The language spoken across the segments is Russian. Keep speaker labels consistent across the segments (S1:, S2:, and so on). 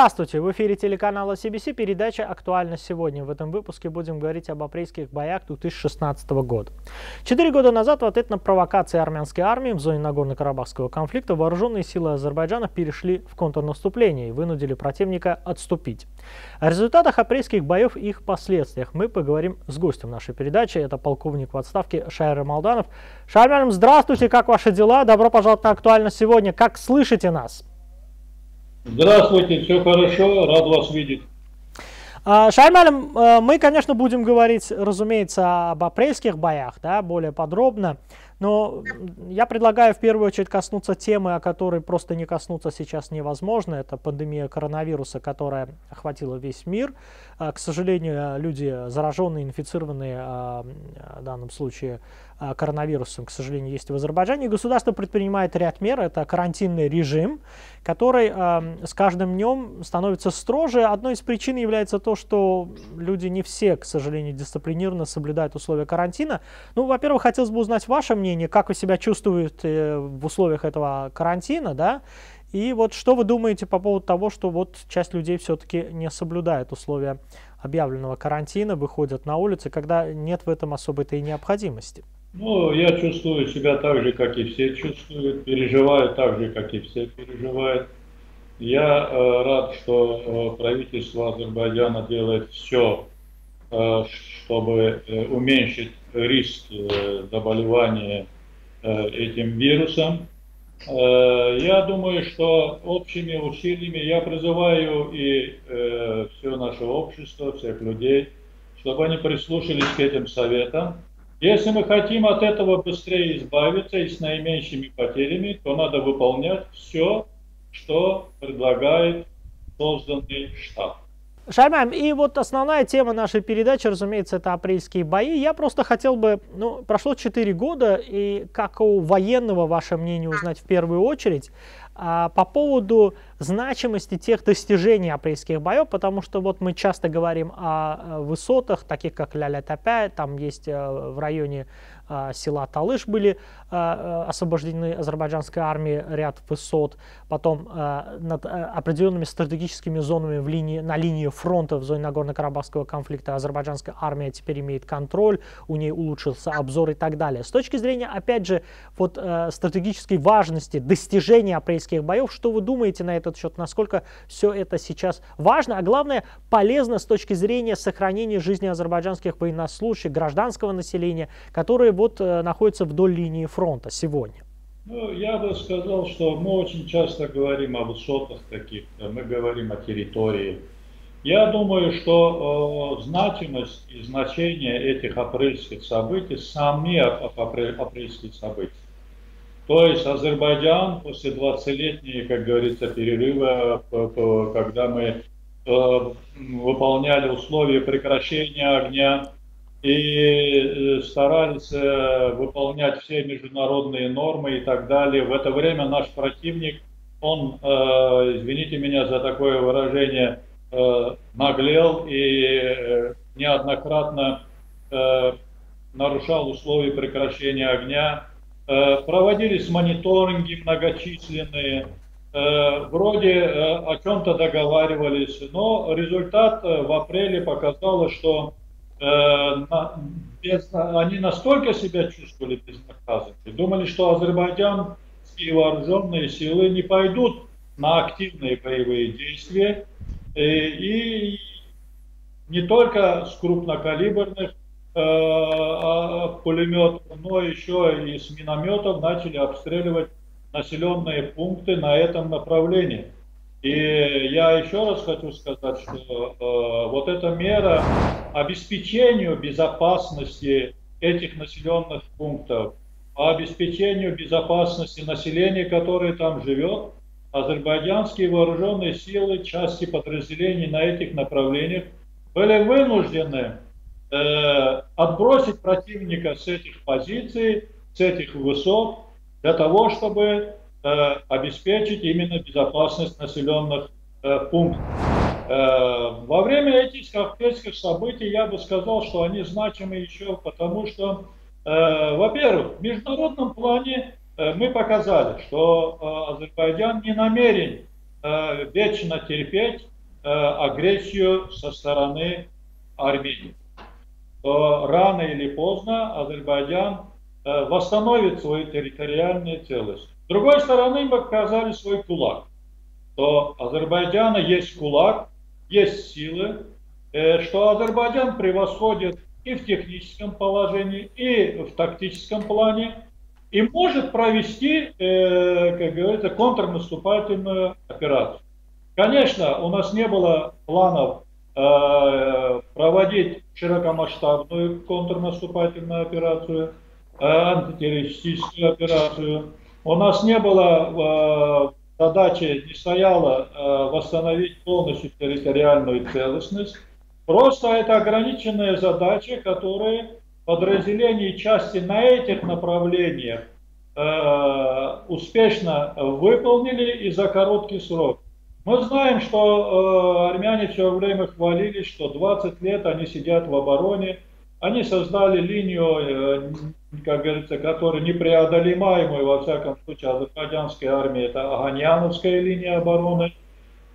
S1: Здравствуйте! В эфире телеканала CBC передача «Актуально сегодня». В этом выпуске будем говорить об апрельских боях 2016 года. Четыре года назад в ответ на провокации армянской армии в зоне Нагорно-Карабахского конфликта вооруженные силы Азербайджана перешли в контрнаступление и вынудили противника отступить. О результатах апрельских боев и их последствиях мы поговорим с гостем нашей передачи. Это полковник в отставке Шайр Малданов. Шайр здравствуйте! Как ваши дела? Добро пожаловать на «Актуально сегодня». Как слышите нас?
S2: Здравствуйте, все хорошо, рад вас видеть.
S1: А, Шаймалем, э, мы, конечно, будем говорить, разумеется, об апрельских боях, да, более подробно, но я предлагаю в первую очередь коснуться темы, о которой просто не коснуться сейчас невозможно. Это пандемия коронавируса, которая охватила весь мир. А, к сожалению, люди зараженные, инфицированные а, в данном случае а, коронавирусом, к сожалению, есть в Азербайджане. государство предпринимает ряд мер. Это карантинный режим, который э, с каждым днем становится строже. Одной из причин является то, что люди не все, к сожалению, дисциплинированно соблюдают условия карантина. Ну, во-первых, хотелось бы узнать ваше мнение, как вы себя чувствуете в условиях этого карантина, да, и вот что вы думаете по поводу того, что вот часть людей все-таки не соблюдает условия объявленного карантина, выходят на улицы, когда нет в этом особой-то и необходимости?
S2: Ну, я чувствую себя так же, как и все чувствуют, переживаю так же, как и все переживают. Я э, рад, что э, правительство Азербайджана делает все, э, чтобы э, уменьшить риск э, заболевания э, этим вирусом. Э, я думаю, что общими усилиями я призываю и э, все наше общество, всех людей, чтобы они прислушались к этим советам если мы хотим от этого быстрее избавиться и с наименьшими потерями, то надо выполнять все, что предлагает созданный штаб.
S1: Шаймам, и вот основная тема нашей передачи, разумеется, это апрельские бои. Я просто хотел бы, ну, прошло 4 года, и как у военного ваше мнение узнать в первую очередь, а, по поводу значимости тех достижений апрельских боев, потому что вот мы часто говорим о высотах, таких как Ля-Ля-Тапя, там есть э, в районе а, села Талыш были освобождены азербайджанской армией ряд высот, потом а, над определенными стратегическими зонами в линии, на линии фронта в зоне Нагорно-Карабахского конфликта азербайджанская армия теперь имеет контроль, у нее улучшился обзор и так далее. С точки зрения, опять же, вот э, стратегической важности достижения апрельских боев, что вы думаете на этот счет, насколько все это сейчас важно, а главное, полезно с точки зрения сохранения жизни азербайджанских военнослужащих, гражданского населения, которые вот э, находится вдоль линии фронта сегодня?
S2: Ну, я бы сказал, что мы очень часто говорим о высотах каких-то, мы говорим о территории. Я думаю, что э, значимость и значение этих апрельских событий, сами апрельских событий. То есть Азербайджан после 20-летней, как говорится, перерыва, когда мы э, выполняли условия прекращения огня, и э, старались э, выполнять все международные нормы и так далее. В это время наш противник, он, э, извините меня за такое выражение, наглел и неоднократно нарушал условия прекращения огня. Проводились мониторинги многочисленные, вроде о чем-то договаривались, но результат в апреле показал, что Э, без, они настолько себя чувствовали безнаказанными, думали, что азербайджанские вооруженные силы не пойдут на активные боевые действия. И, э, и не только с крупнокалиберных э, а, пулеметов, но еще и с минометов начали обстреливать населенные пункты на этом направлении. И я еще раз хочу сказать, что э, вот эта мера обеспечению безопасности этих населенных пунктов, обеспечению безопасности населения, которое там живет, азербайджанские вооруженные силы, части подразделений на этих направлениях были вынуждены э, отбросить противника с этих позиций, с этих высот, для того, чтобы обеспечить именно безопасность населенных э, пунктов. Э, во время этих кавказских событий я бы сказал, что они значимы еще потому, что, во-первых, в международном плане мы показали, что Азербайджан не намерен вечно терпеть агрессию со стороны Армении, то рано или поздно Азербайджан восстановит свою территориальную целостность. Другой стороны, мы показали свой кулак. То Азербайджана есть кулак, есть силы, что Азербайджан превосходит и в техническом положении, и в тактическом плане, и может провести, э, как говорится, контрнаступательную операцию. Конечно, у нас не было планов э, проводить широкомасштабную контрнаступательную операцию, э, антитеррористическую операцию. У нас не было задачи, не стояла восстановить полностью территориальную целостность. Просто это ограниченная задача, которые подразделения части на этих направлениях э, успешно выполнили и за короткий срок. Мы знаем, что э, армяне все время хвалились, что 20 лет они сидят в обороне, они создали линию, э, как говорится, которая непреодолимаемую, во всяком случае, азербайджанской армии, это Аганьяновская линия обороны.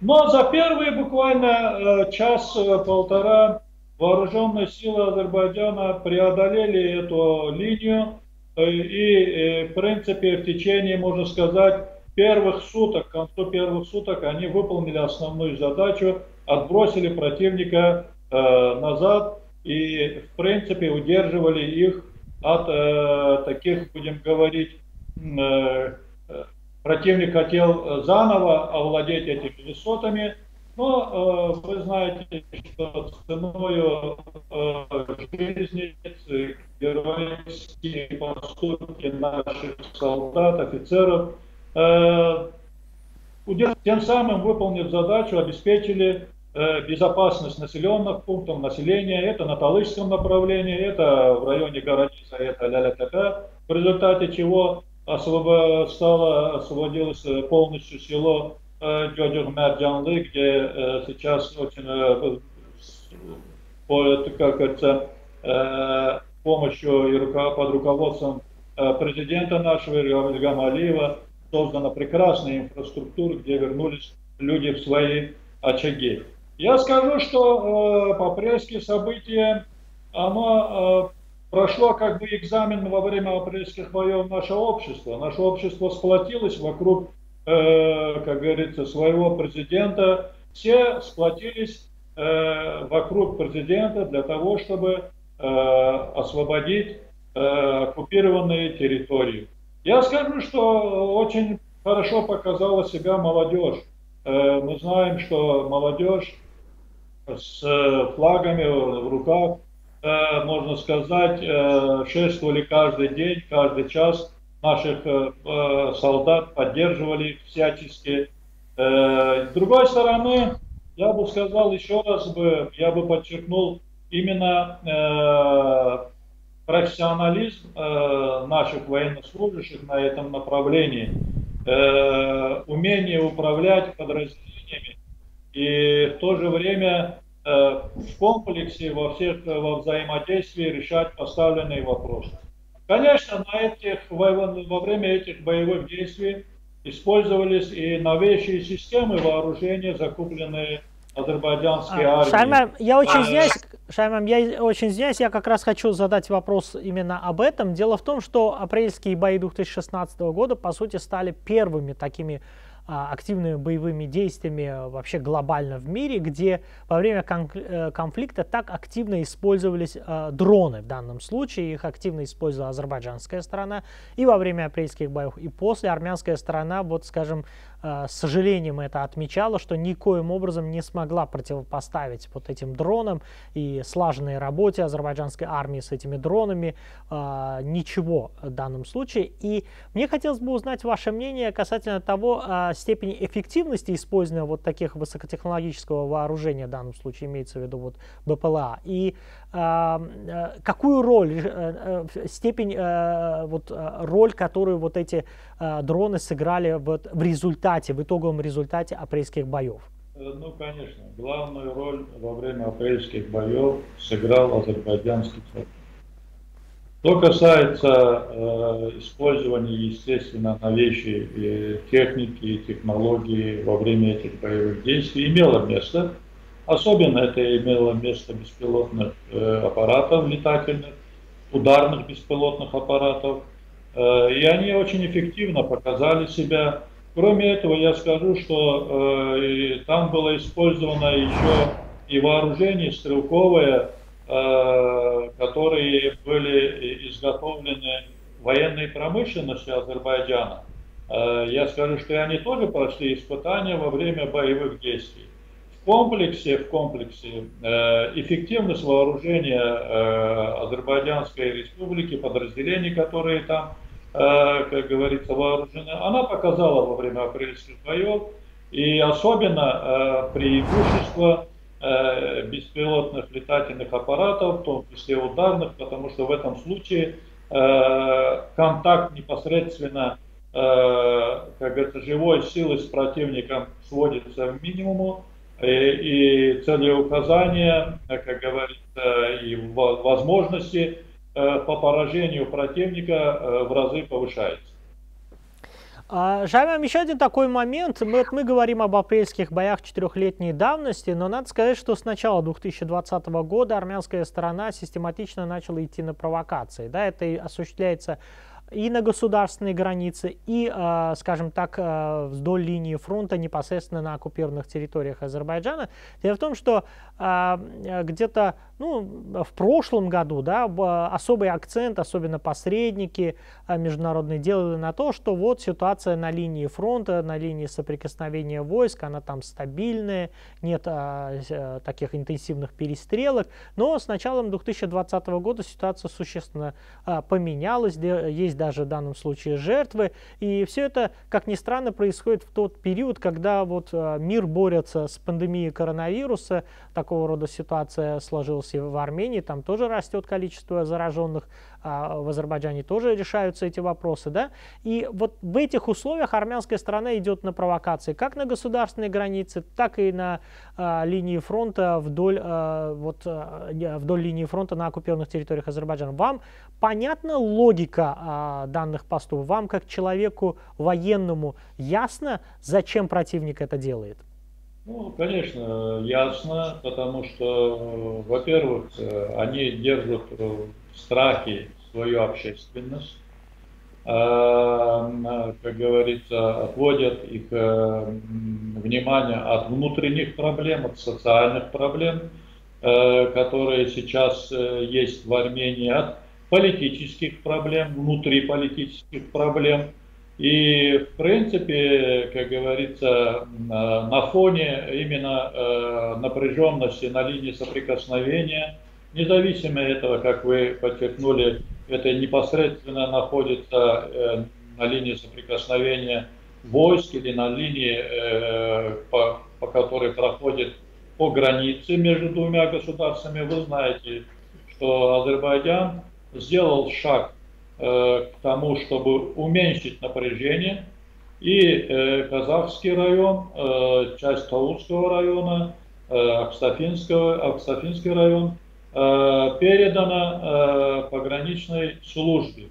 S2: Но за первые буквально час-полтора вооруженные силы Азербайджана преодолели эту линию. Э, и, э, в принципе, в течение, можно сказать, первых суток, к концу первых суток они выполнили основную задачу, отбросили противника э, назад и, в принципе, удерживали их от э, таких, будем говорить, э, противник хотел заново овладеть этими высотами, но э, вы знаете, что ценой э, жизни, героические поступки наших солдат, офицеров, э, тем самым выполнив задачу, обеспечили безопасность населенных пунктов, населения. Это на Талышском направлении, это в районе Городица, это Ля-Ля-Тепе, в результате чего освобо стало, освободилось полностью село Джоджур Мерджанлы, где э, сейчас очень, э, как говорится, э, помощью и под руководством президента нашего Ильгама Алиева создана прекрасная инфраструктура, где вернулись люди в свои очаги. Я скажу, что э, по-апрельские события, оно э, прошло как бы экзамен во время апрельских боев нашего общества. Наше общество сплотилось вокруг Э, как говорится, своего президента, все сплотились э, вокруг президента для того, чтобы э, освободить оккупированные территории. Я скажу, что очень хорошо показала себя молодежь. Мы знаем, что молодежь с флагами в руках, можно сказать, шествовали каждый день, каждый час. Наших э, э, солдат, поддерживали всячески. Э, с другой стороны, я бы сказал еще раз бы, я бы подчеркнул именно э, профессионализм э, наших военнослужащих на этом направлении, э, умение управлять подразделениями. И в то же время э, в комплексе во всех во взаимодействии решать поставленные вопросы. Конечно, на этих, во время этих боевых действий использовались и новейшие системы вооружения, закупленные азербайджанской а, армией.
S1: Шаймам, я очень извиняюсь, Шаймам, я очень извиняюсь, я как раз хочу задать вопрос именно об этом. Дело в том, что апрельские бои 2016 года, по сути, стали первыми такими а, активными боевыми действиями вообще глобально в мире, где во время э, конфликта так активно использовались а, дроны в данном случае. Их активно использовала азербайджанская сторона и во время апрельских боев, и после армянская сторона, вот скажем, а, с сожалением это отмечала, что никоим образом не смогла противопоставить вот этим дронам и слаженной работе азербайджанской армии с этими дронами ничего в данном случае. И мне хотелось бы узнать ваше мнение касательно того, степени эффективности использования вот таких высокотехнологического вооружения, в данном случае имеется в виду вот БПЛА, и э, какую роль, э, э, степень, э, вот, э, роль, которую вот эти э, дроны сыграли вот, в результате, в итоговом результате апрельских боев?
S2: Э, ну, конечно, главную роль во время апрельских боев сыграл азербайджанский царь. Что касается э, использования, естественно, новейшей э, техники и технологии во время этих боевых действий, имело место. Особенно это имело место беспилотных э, аппаратов летательных, ударных беспилотных аппаратов. Э, и они очень эффективно показали себя. Кроме этого, я скажу, что э, там было использовано еще и вооружение стрелковое, Э, которые были изготовлены военной промышленностью Азербайджана. Э, я скажу, что они тоже прошли испытания во время боевых действий. В комплексе, в комплексе э, эффективность вооружения Азербайджанской республики, подразделений, которые там, как говорится, вооружены, она показала во время апрельских боев, и особенно преимущество Э, беспилотных летательных аппаратов, в том числе ударных, потому что в этом случае э, контакт непосредственно, э, как говорится, живой силы с противником сводится в минимуму, и, и целеуказания, как говорится, и возможности по поражению противника в разы повышаются.
S1: А, еще один такой момент. Мы, мы говорим об апрельских боях четырехлетней давности, но надо сказать, что с начала 2020 года армянская сторона систематично начала идти на провокации. Да, это осуществляется и на государственной границе, и, а, скажем так, а, вдоль линии фронта непосредственно на оккупированных территориях Азербайджана. Дело в том, что где-то ну, в прошлом году да, особый акцент, особенно посредники международные, делали на то, что вот ситуация на линии фронта, на линии соприкосновения войск, она там стабильная, нет таких интенсивных перестрелок. Но с началом 2020 года ситуация существенно а, поменялась, есть даже в данном случае жертвы. И все это, как ни странно, происходит в тот период, когда вот а, мир борется с пандемией коронавируса, такого рода ситуация сложилась и в Армении, там тоже растет количество зараженных, а в Азербайджане тоже решаются эти вопросы, да, и вот в этих условиях армянская сторона идет на провокации, как на государственной границе, так и на а, линии фронта вдоль, а, вот, а, вдоль линии фронта на оккупированных территориях Азербайджана. Вам понятна логика а, данных постов? Вам, как человеку военному, ясно, зачем противник это делает?
S2: Ну, конечно, ясно, потому что, во-первых, они держат в страхе свою общественность, а, как говорится, отводят их э, внимание от внутренних проблем, от социальных проблем, э, которые сейчас э, есть в Армении, от политических проблем, внутриполитических проблем – и, в принципе, как говорится, на фоне именно э, напряженности на линии соприкосновения, независимо от этого, как вы подчеркнули, это непосредственно находится э, на линии соприкосновения войск или на линии, э, по, по которой проходит по границе между двумя государствами. Вы знаете, что Азербайджан сделал шаг Э, к тому, чтобы уменьшить напряжение. И э, Казахский район, э, часть Таурского района, Аксафинского, Аксафинский район передана пограничной службе.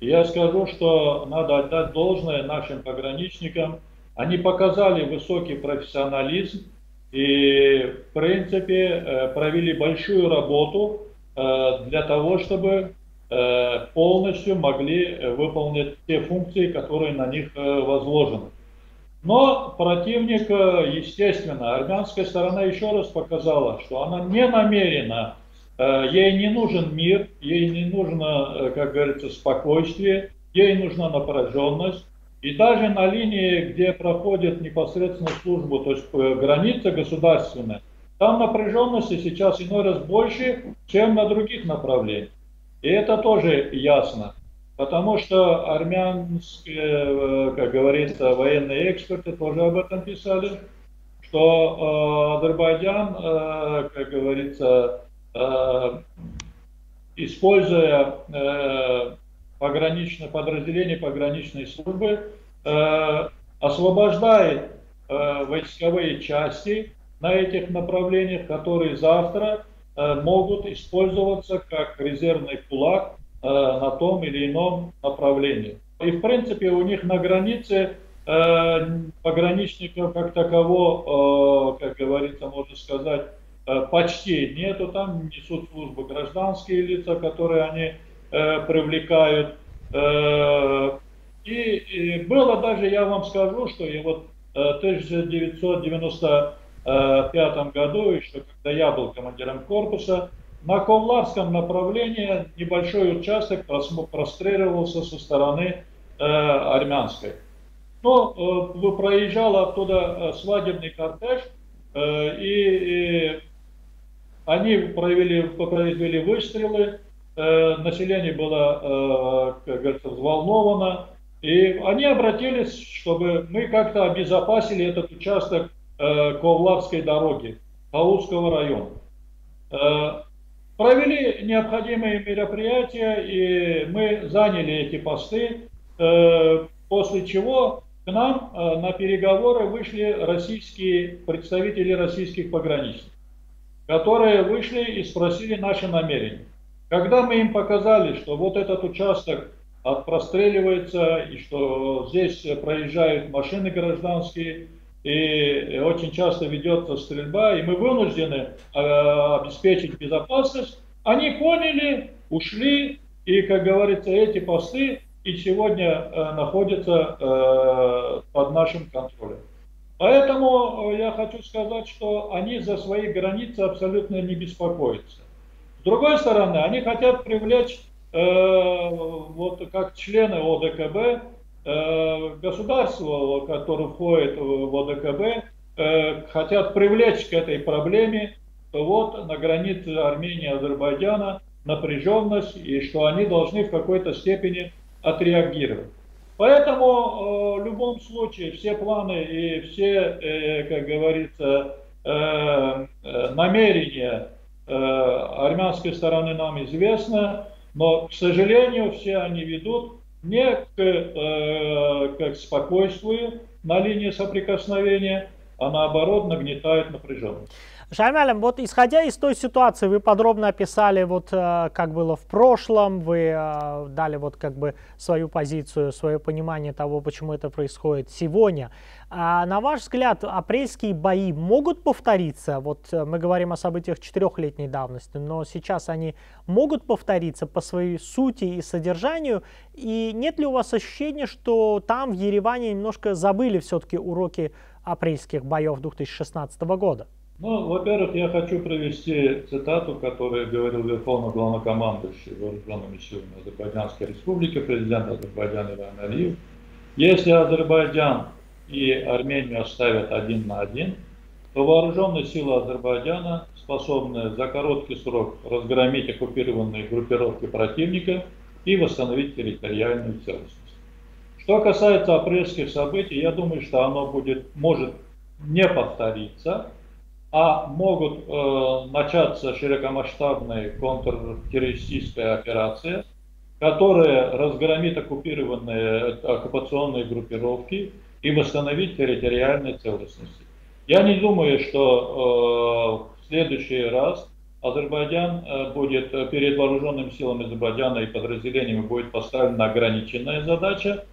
S2: я скажу, что надо отдать должное нашим пограничникам. Они показали высокий профессионализм и, в принципе, провели большую работу для того, чтобы Э, полностью могли э, выполнить те функции, которые на них э, возложены. Но противник, естественно, армянская сторона еще раз показала, что она не намерена, ей не нужен мир, ей не нужно, как говорится, спокойствие, ей нужна напряженность. И даже на линии, где проходит непосредственно службу, то есть граница государственная, там напряженности сейчас иной раз больше, чем на других направлениях. И это тоже ясно, потому что армянские, э, как говорится, военные эксперты тоже об этом писали, что э, Азербайджан, э, как говорится, э, используя э, пограничное подразделение пограничной службы, э, освобождает э, войсковые части на этих направлениях, которые завтра Э, могут использоваться как резервный кулак на том или ином направлении. И в принципе у них на границе э, пограничников как такового, э, как говорится, можно сказать, э, почти нету. Там несут службу гражданские лица, которые они э, привлекают. Э, и, было даже, я вам скажу, что и вот в 1995 году, еще когда я был командиром корпуса, на Ковларском направлении небольшой участок простреливался со стороны э, армянской. Но э, проезжал оттуда свадебный кортеж, э, и, и они провели, произвели выстрелы, э, население было, э, как говорится, взволновано, и они обратились, чтобы мы как-то обезопасили этот участок э, Ковларской дороги, Калужского района. Э, Провели необходимые мероприятия, и мы заняли эти посты, э, после чего к нам э, на переговоры вышли российские представители российских пограничников, которые вышли и спросили наши намерения. Когда мы им показали, что вот этот участок простреливается, и что здесь проезжают машины гражданские, и очень часто ведется стрельба, и мы вынуждены э, обеспечить безопасность. Они поняли, ушли, и, как говорится, эти посты и сегодня э, находятся э, под нашим контролем. Поэтому э, я хочу сказать, что они за свои границы абсолютно не беспокоятся. С другой стороны, они хотят привлечь, э, вот как члены ОДКБ, Э, государства, которые входят в ОДКБ, э, хотят привлечь к этой проблеме, то вот на границе Армении и Азербайджана напряженность, и что они должны в какой-то степени отреагировать. Поэтому э, в любом случае все планы и все, как говорится, намерения армянской стороны нам известны, но, к сожалению, все они ведут не к, э, к спокойствию на линии соприкосновения, а наоборот нагнетает напряженность.
S1: Шаймалем, вот исходя из той ситуации, вы подробно описали, вот э, как было в прошлом, вы э, дали вот как бы свою позицию, свое понимание того, почему это происходит сегодня. А на ваш взгляд, апрельские бои могут повториться? Вот э, мы говорим о событиях четырехлетней давности, но сейчас они могут повториться по своей сути и содержанию? И нет ли у вас ощущения, что там в Ереване немножко забыли все-таки уроки апрельских боев 2016 года?
S2: Ну, во-первых, я хочу провести цитату, которую говорил Верховный главнокомандующий вооруженными силами Азербайджанской Республики, президент Азербайджана Иван Алиев. Если Азербайджан и Армению оставят один на один, то вооруженные силы Азербайджана способны за короткий срок разгромить оккупированные группировки противника и восстановить территориальную целостность. Что касается апрельских событий, я думаю, что оно будет, может не повториться, а могут э, начаться широкомасштабные контртеррористическая операция, которая разгромит оккупированные оккупационные группировки и восстановить территориальную целостность. Я не думаю, что э, в следующий раз Азербайджан э, будет э, перед вооруженными силами Азербайджана и подразделениями будет поставлена ограниченная задача.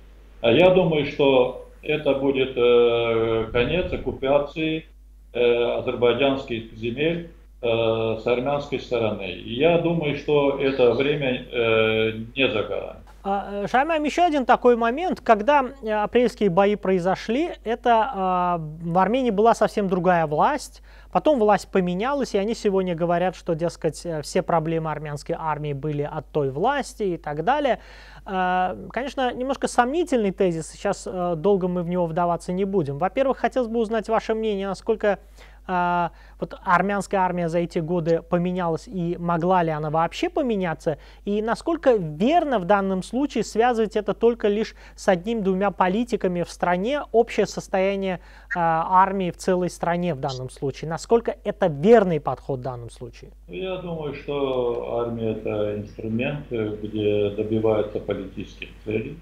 S2: А я думаю, что это будет э, конец оккупации Э, азербайджанских земель э, с армянской стороны. Я думаю, что это время э, не за горами.
S1: А, Шаймам, еще один такой момент, когда апрельские бои произошли, это в Армении была совсем другая власть, потом власть поменялась, и они сегодня говорят, что, дескать, все проблемы армянской армии были от той власти и так далее. Конечно, немножко сомнительный тезис, сейчас долго мы в него вдаваться не будем. Во-первых, хотелось бы узнать ваше мнение, насколько вот армянская армия за эти годы поменялась и могла ли она вообще поменяться, и насколько верно в данном случае связывать это только лишь с одним-двумя политиками в стране, общее состояние а, армии в целой стране в данном случае, насколько это верный подход в данном случае?
S2: Я думаю, что армия это инструмент, где добиваются политических целей.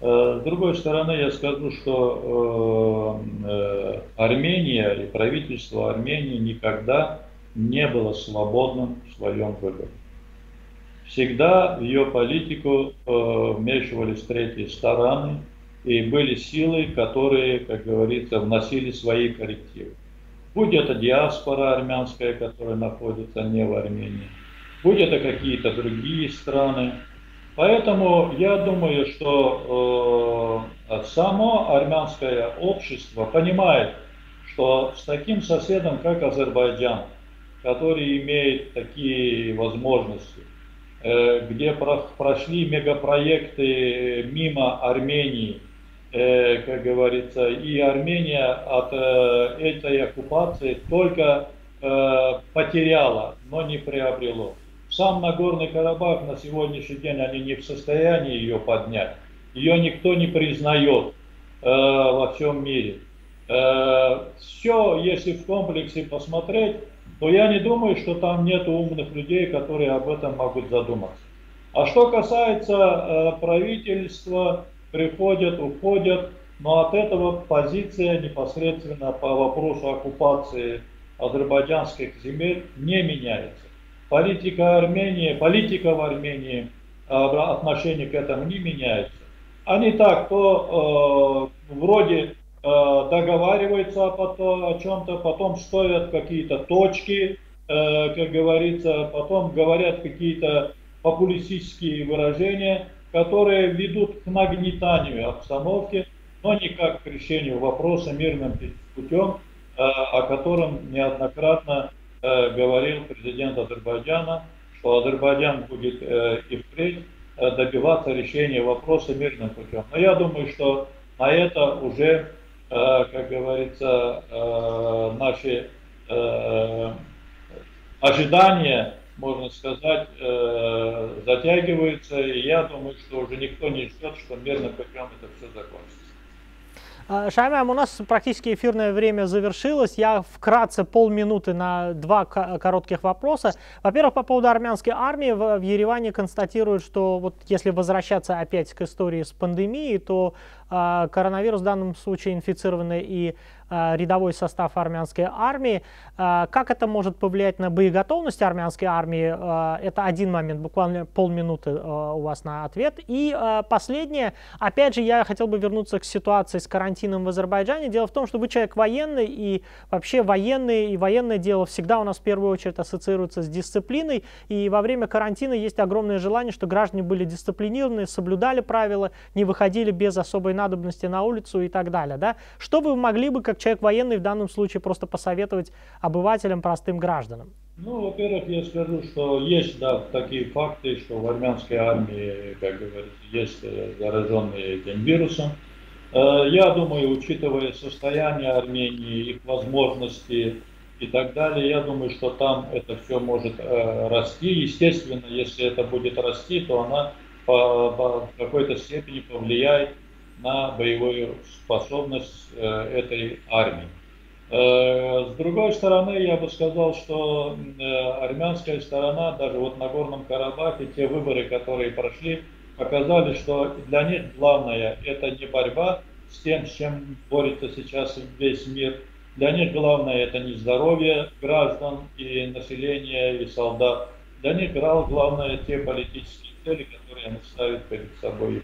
S2: Э, с другой стороны, я скажу, что э, э, Армения и правительство Армении никогда не было свободным в своем выборе. всегда в ее политику вмешивались третьи стороны, и были силы, которые, как говорится, вносили свои коррективы. Будь это диаспора армянская, которая находится не в Армении, будь это какие-то другие страны. Поэтому я думаю, что э, само армянское общество понимает, что с таким соседом, как Азербайджан, который имеет такие возможности, э, где прошли мегапроекты мимо Армении, э, как говорится, и Армения от э, этой оккупации только потеряла, но не приобрело. Сам Нагорный Карабах на сегодняшний день они не в состоянии ее поднять. Ее никто не признает во всем мире. все, если в комплексе посмотреть, то я не думаю, что там нет умных людей, которые об этом могут задуматься. А что касается э, правительства, приходят, уходят, но от этого позиция непосредственно по вопросу оккупации азербайджанских земель не меняется. Политика Армении, политика в Армении, э, отношение к этому не меняется. Они так, то э, вроде Э, договариваются о, о чем-то, потом стоят какие-то точки, э, как говорится, потом говорят какие-то популистические выражения, которые ведут к нагнетанию обстановки, но никак к решению вопроса мирным путем, э, о котором неоднократно говорил президент Азербайджана, что Азербайджан будет и впредь добиваться решения вопроса мирным путем. Но я думаю, что на это уже Э, как говорится, э, наши э, ожидания, можно сказать, затягиваются, и я думаю, что уже никто не ждет, что мирным путем это все закончится.
S1: А, Шаймам, у нас практически эфирное время завершилось. Я вкратце полминуты на два коротких вопроса. Во-первых, по поводу армянской армии. В Ереване констатируют, что вот если возвращаться опять к истории с пандемией, то коронавирус в данном случае инфицированы и Э, рядовой состав армянской армии. Э, как это может повлиять на боеготовность армянской армии? Это один момент, буквально полминуты у вас на ответ. И последнее, опять же, я хотел бы вернуться к ситуации с карантином в Азербайджане. Дело в том, что вы человек военный, и вообще военные и военное дело всегда у нас в первую очередь ассоциируется с дисциплиной. И во время карантина есть огромное желание, что граждане были дисциплинированы, соблюдали правила, не выходили без особой надобности на улицу и так далее. Да? Что вы могли бы, как человек военный в данном случае просто посоветовать обывателям, простым гражданам?
S2: Ну, во-первых, я скажу, что есть, да, такие факты, что в армянской армии, как говорится, есть э, зараженные этим вирусом. Э, я думаю, учитывая состояние Армении, их возможности и так далее, я думаю, что там это все может э, расти. Естественно, если это будет расти, то она по, по какой-то степени повлияет на боевую способность э, этой армии. Э, с другой стороны, я бы сказал, что э, армянская сторона, даже вот на Горном Карабахе, те выборы, которые прошли, показали, что для них главное это не борьба с тем, с чем борется сейчас весь мир. Для них главное это не здоровье граждан и населения и солдат. Для них главное те политические цели, которые они ставят перед собой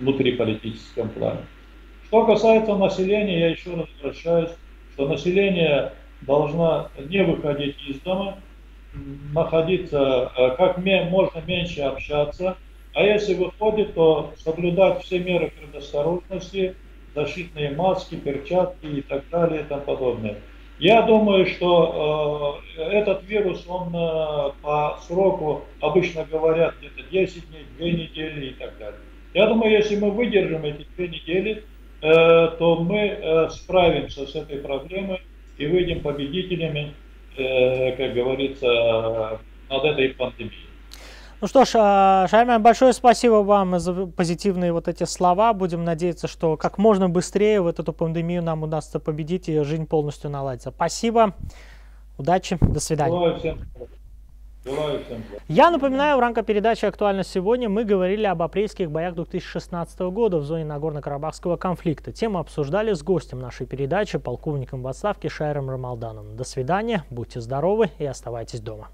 S2: внутриполитическом плане. Что касается населения, я еще раз возвращаюсь, что население должно не выходить из дома, находиться э, как можно меньше общаться, а если выходит, то соблюдать все меры предосторожности, защитные маски, перчатки и так далее и тому подобное. Я думаю, что э, этот вирус, он э, по сроку, обычно говорят, где-то 10 дней, 2 недели и так далее. Я думаю, если мы выдержим эти две недели, э, то мы э, справимся с этой проблемой и выйдем победителями, э, как говорится, над этой пандемией.
S1: Ну что ж, а, Шайман, большое спасибо вам за позитивные вот эти слова. Будем надеяться, что как можно быстрее вот эту пандемию нам удастся победить и жизнь полностью наладится. Спасибо, удачи, до свидания. Я напоминаю, в рамках передачи «Актуальность сегодня» мы говорили об апрельских боях 2016 года в зоне Нагорно-Карабахского конфликта. Тему обсуждали с гостем нашей передачи, полковником в отставке Шайром Рамалданом. До свидания, будьте здоровы и оставайтесь дома.